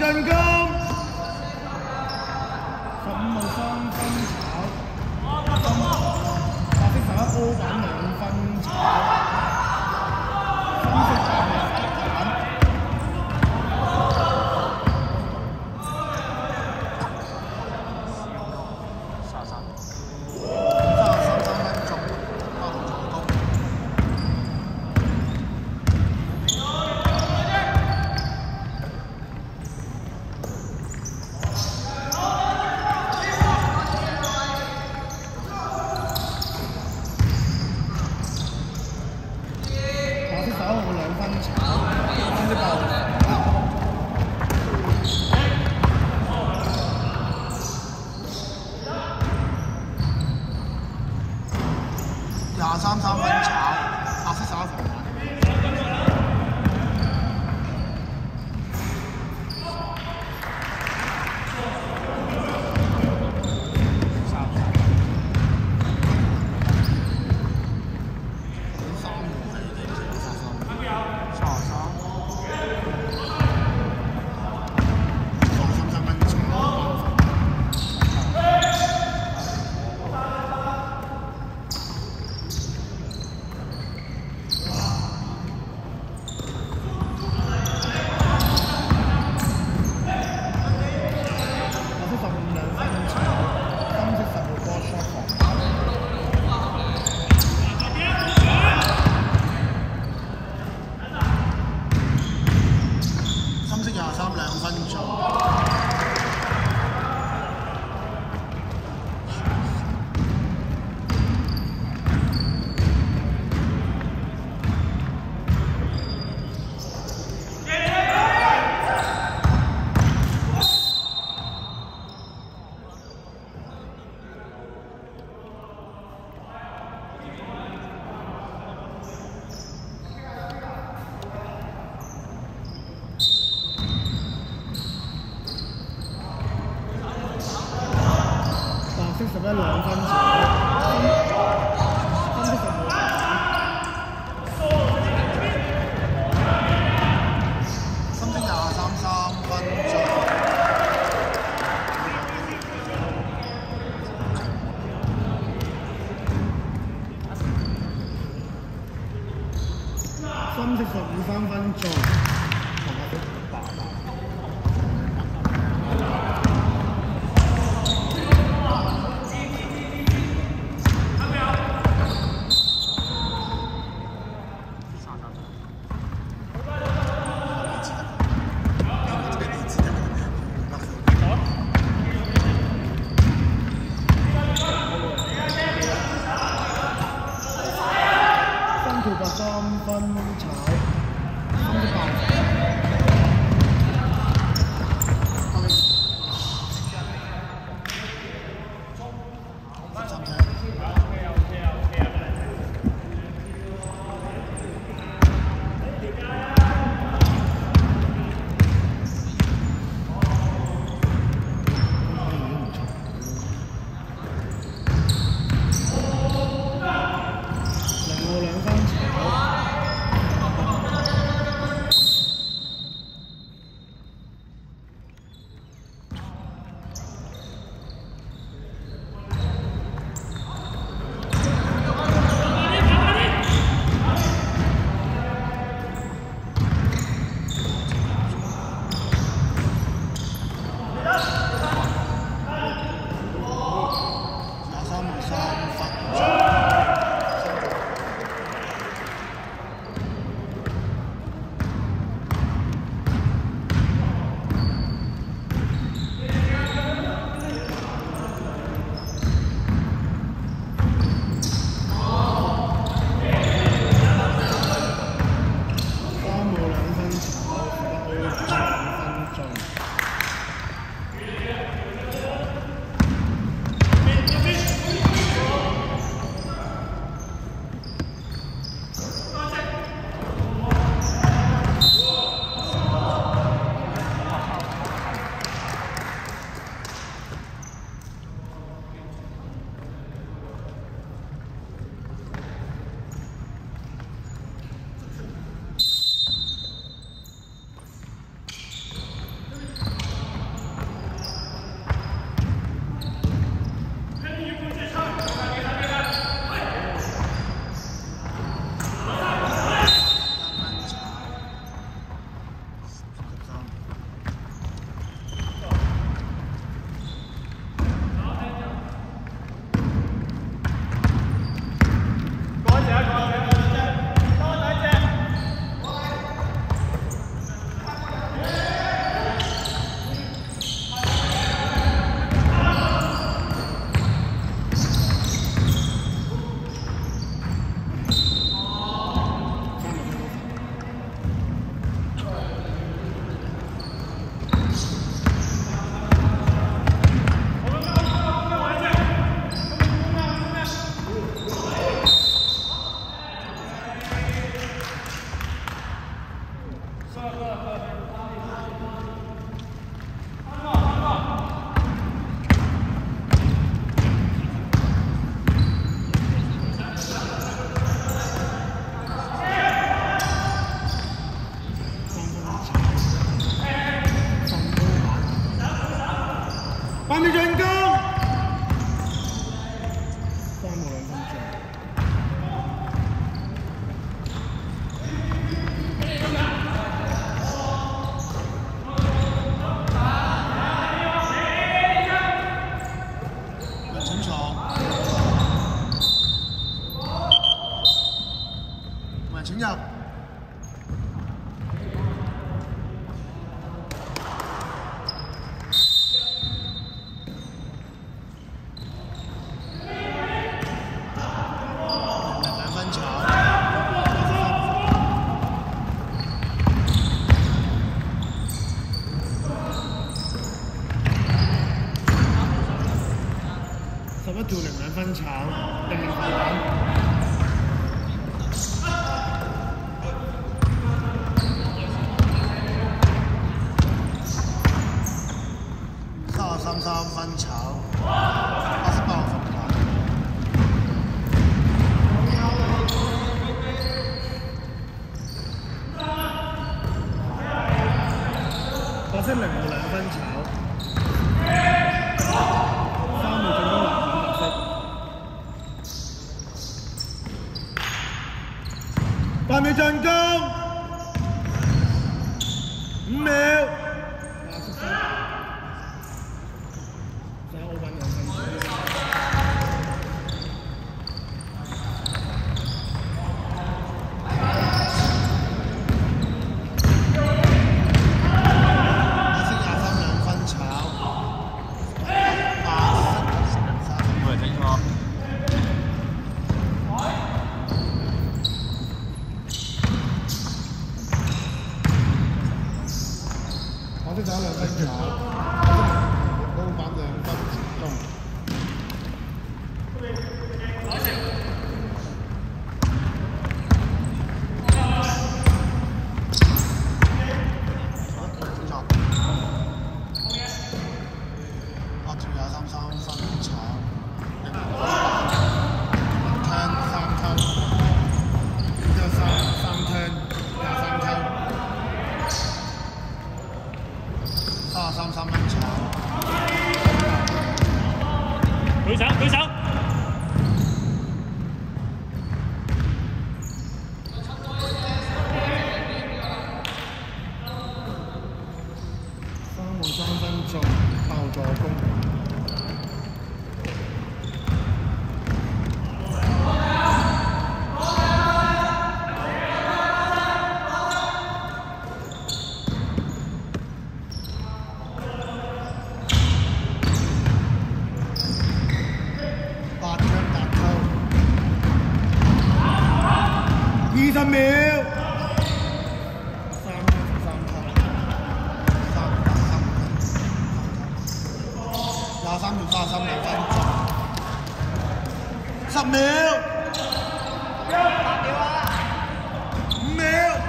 进攻十五号三分球八分球白色球一波板两分球然后来翻墙。分兩分鐘，分積十五分鐘，分積廿三三分鐘，分積十五三分鐘。就令佢分產，俾佢哋。百秒上攻五秒。化三秒，化三秒，化三秒，秒，八秒啊，五秒。